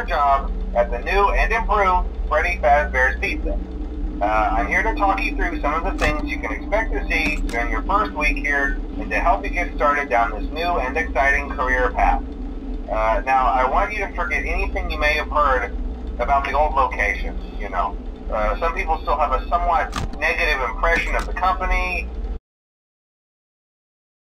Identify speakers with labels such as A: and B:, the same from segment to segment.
A: summer job at the new and improved Freddy Fazbear's Pizza. Uh, I'm here to talk you through some of the things you can expect to see during your first week here and to help you get started down this new and exciting career path. Uh, now, I want you to forget anything you may have heard about the old location, you know. Uh, some people still have a somewhat negative impression of the company,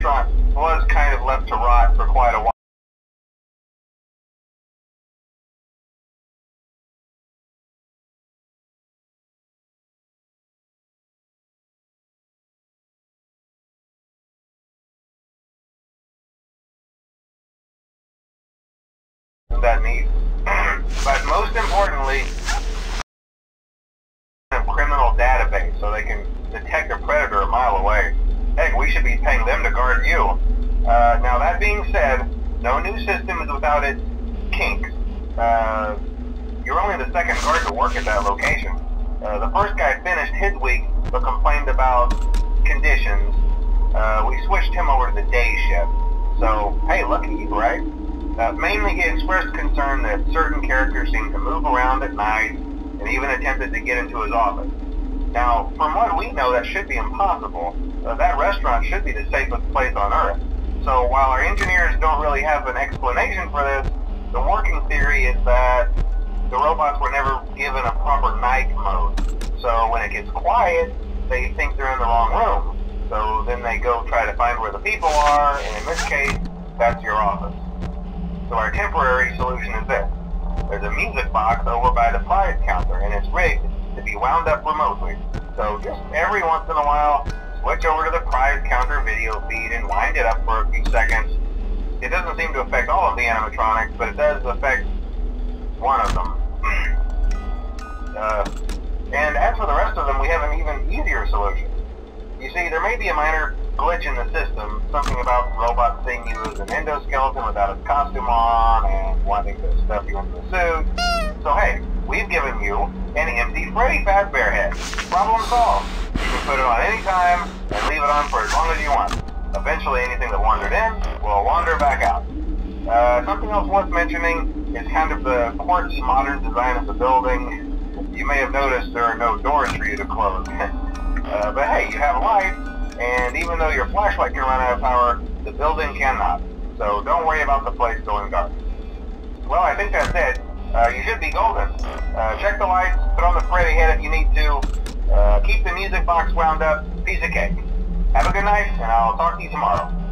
A: The restaurant was kind of left to rot for quite a while. That needs, but most importantly, a criminal database so they can detect a predator a mile away. Heck, we should be paying them to guard you. Uh, now that being said, no new system is without its kinks. Uh, you're only the second guard to work at that location. Uh, the first guy finished his week but complained about conditions. Uh, we switched him over to the day shift. So, hey, lucky you, right? Uh, mainly he expressed concern that certain characters seemed to move around at night and even attempted to get into his office. Now, from what we know, that should be impossible. Uh, that restaurant should be the safest place on Earth. So while our engineers don't really have an explanation for this, the working theory is that the robots were never given a proper night mode. So when it gets quiet, they think they're in the wrong room. So then they go try to find where the people are, and in this case, that's your office. So our temporary solution is this. There's a music box over by the prize counter, and it's rigged to be wound up remotely. So just every once in a while, switch over to the prize counter video feed and wind it up for a few seconds. It doesn't seem to affect all of the animatronics, but it does affect one of them. uh, and as for the rest of them, we have an even easier solution. You see, there may be a minor glitch in the system, something about the robot seeing you as an endoskeleton without its costume on and wanting to stuff you into the suit. So hey, we've given you an empty Freddy Fazbear head. Problem solved. You can put it on any time and leave it on for as long as you want. Eventually anything that wandered in will wander back out. Uh, something else worth mentioning is kind of the quirky modern design of the building. You may have noticed there are no doors for you to close. uh, but hey, you have a light, and even though your flashlight can run out of power, the building cannot. So don't worry about the place going dark. Well, I think that's it. Uh, you should be golden. Uh, check the lights, put on the Freddy head if you need to. Uh, keep the music box wound up. Piece of cake. Have a good night, and I'll talk to you tomorrow.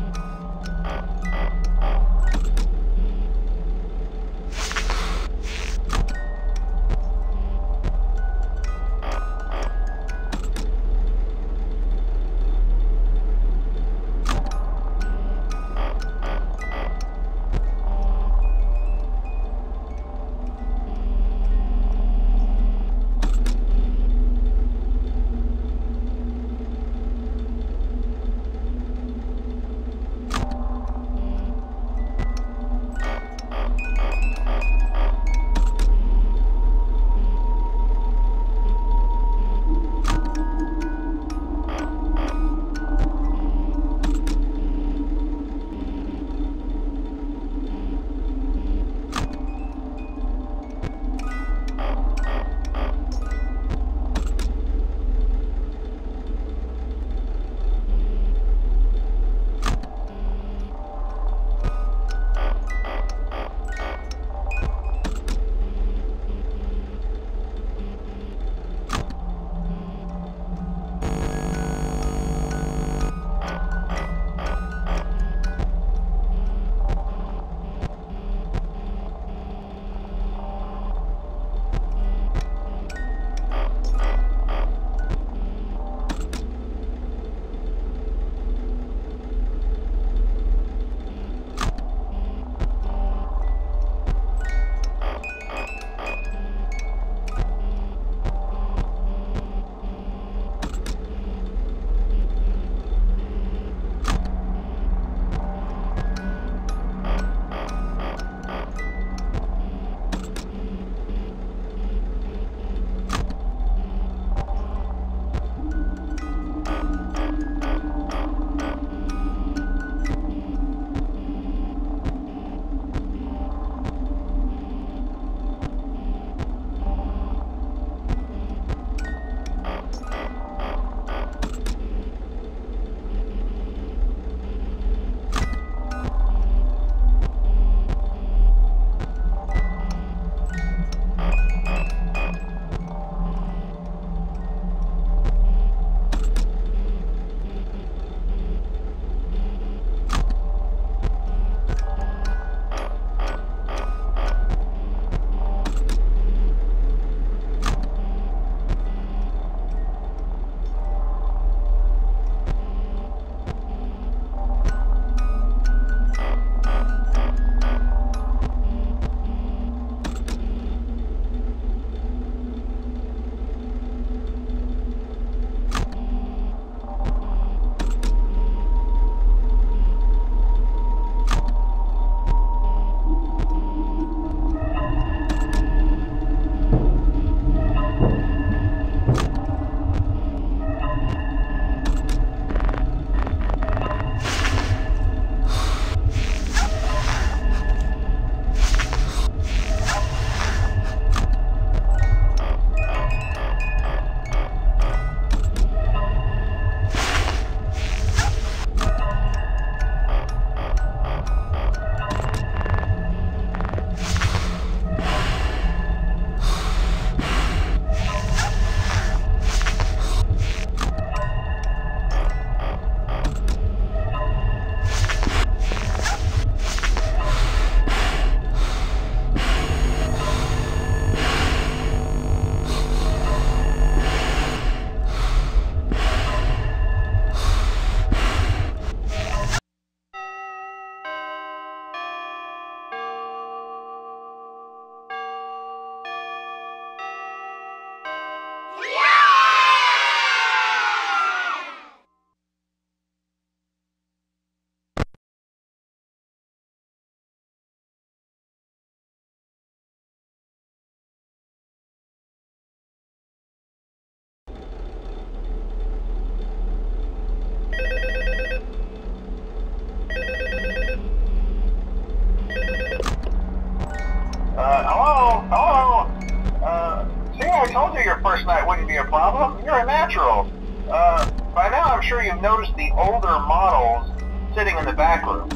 A: problem. You're a natural. Uh, by now, I'm sure you've noticed the older models sitting in the back room.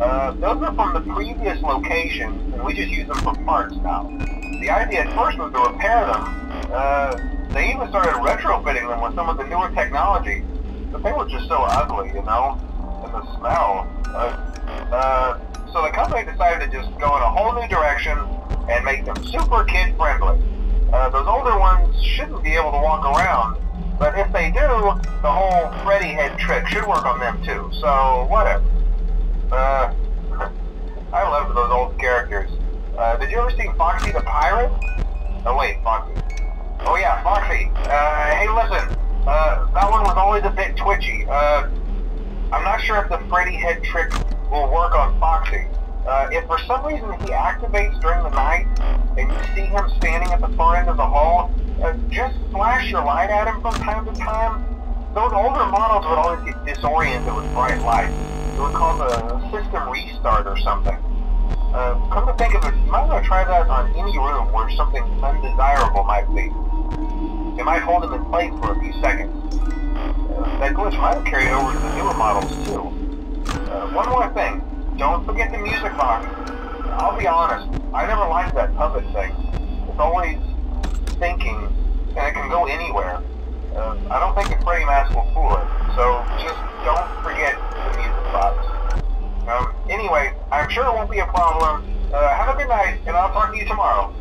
A: Uh, those are from the previous locations, and we just use them for parts now. The idea at first was to repair them. Uh, they even started retrofitting them with some of the newer technology, but they were just so ugly, you know, and the smell. Uh, uh, so the company decided to just go in a whole new direction and make them super kid-friendly. Uh, those older ones shouldn't be able to walk around, but if they do, the whole Freddy head trick should work on them too. So whatever. Uh, I love those old characters. Uh, did you ever see Foxy the Pirate? Oh wait, Foxy. Oh yeah, Foxy. Uh, hey listen, uh, that one was always a bit twitchy. Uh, I'm not sure if the Freddy head trick will work on Foxy. Uh, if for some reason he activates during the night and you see him standing at the far end of the hall, uh, just flash your light at him from time to time. Those older models would always get disoriented with bright light. It would cause a system restart or something. Uh, come to think of it, you might want to try that on any room where something undesirable might be. It might hold him in place for a few seconds. Uh, that glitch might carry over to the newer models too. Uh, one more thing. Don't forget the music box. I'll be honest, I never liked that puppet thing. It's always thinking, and it can go anywhere. Uh, I don't think a Freddy mask will fool it, so just don't forget the music box. Um, anyway, I'm sure it won't be a problem. Uh, have a good night, and I'll talk to you tomorrow.